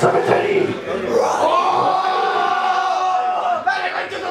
覚めたり。うわ誰か言っ